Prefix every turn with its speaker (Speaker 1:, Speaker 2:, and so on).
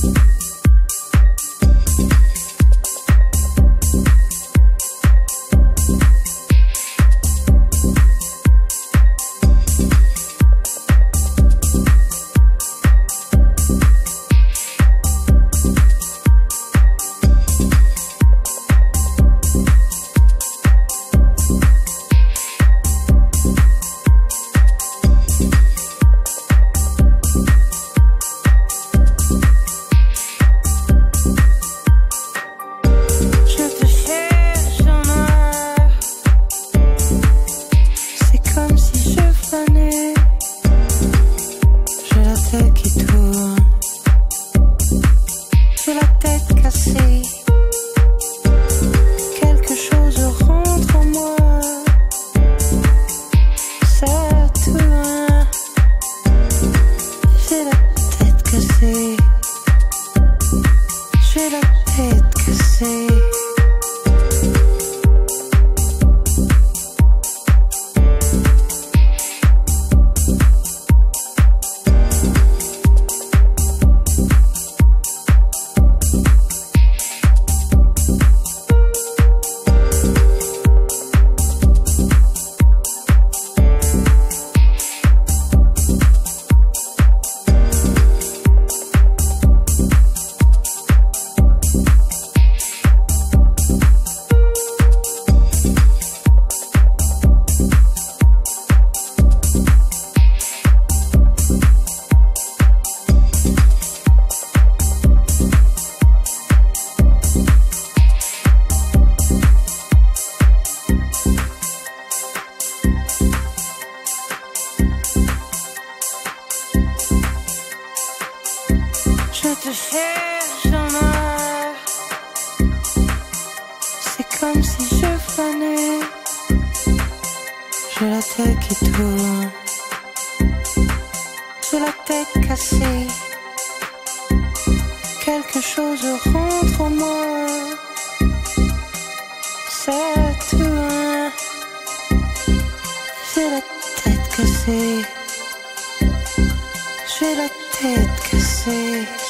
Speaker 1: Peace. Quelque chose rentre en moi, ça tourne. J'ai la tête cassée. J'ai la tête cassée. Je te cherche en C'est comme si je fannais Je la tête tour Je la tête cassée. Chose rentre en moi. C'est tout. J'ai la tête cassée. J'ai la tête cassée.